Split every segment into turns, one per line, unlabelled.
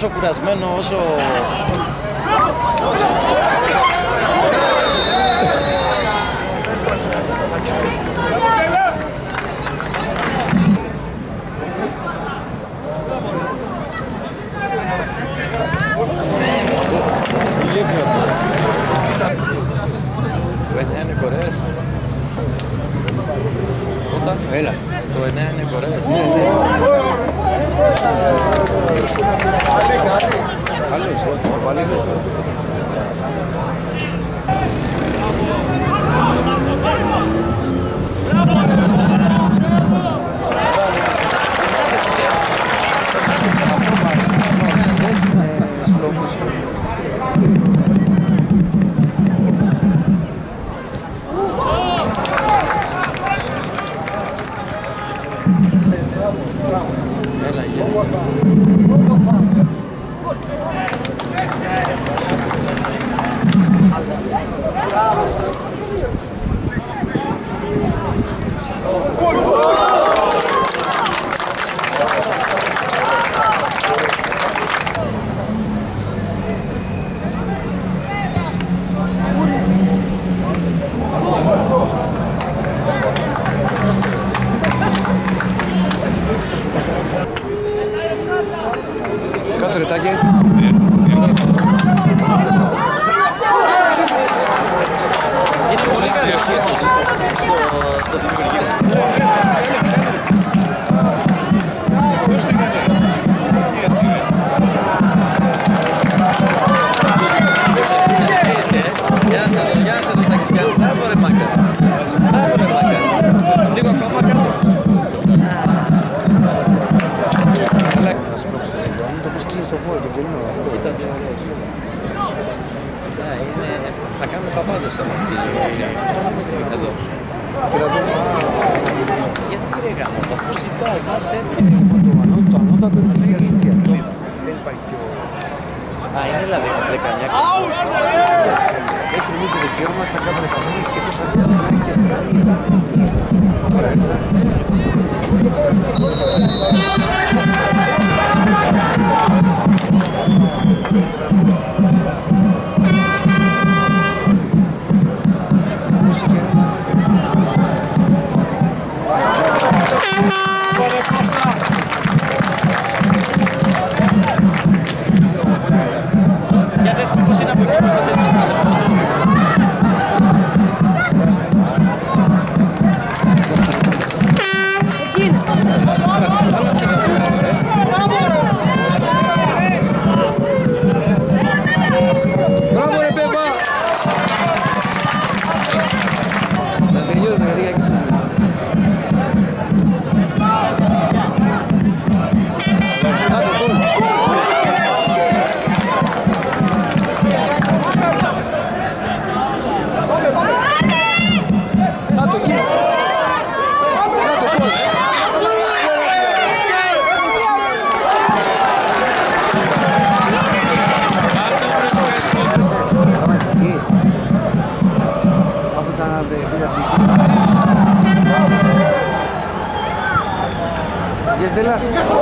τόσο κουρασμένο όσο...
Bravo. olmadı sana de
cañac. Es que me.
Represented 아, 않았습니다.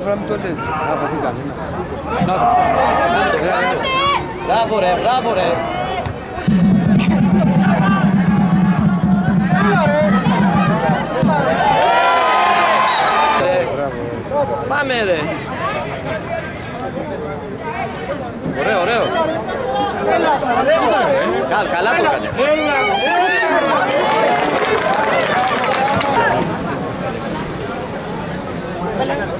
Γιατί κάθε φορά μην το λες, να αποθεί κανένας. Να το.
Μπράβο ρε, μπράβο ρε. Ρε. Πάμε ρε. Ωραίο, ωραίο. Καλά, καλά το έκανε.
Σου έχω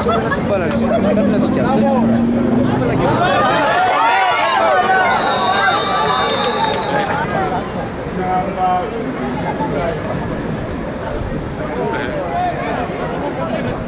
Δεν πάει να ρισκάρει, κάνε μια δικιά σου έτσι μωρέ. Πάμε να κερδίσεις.
Πέρασε,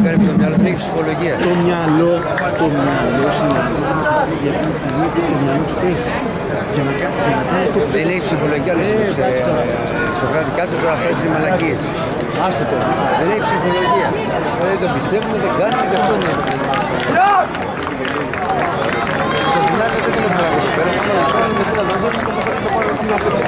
να κάνει με το μυαλό, δεν έχει ψυχολογία.
Το μυαλό, το μυαλό συναντήσει με το παιδί για την στιγμή που το μυαλό του τρέχει. Για να κάνει, για να κάνει το
Δεν έχει ψυχολογία, λες τους ε, Σοκράτη, κάτσε τώρα αυτές είναι μαλακίες.
Άστε το.
Δεν έχει ψυχολογία. Δεν το πιστεύουν, δεν κάνουν, γι' αυτό είναι. Το φινάλι δεν είναι φράγμα εδώ πέρα. Θα το κάνουμε με την αδόντια και το πάρουμε να παίξει.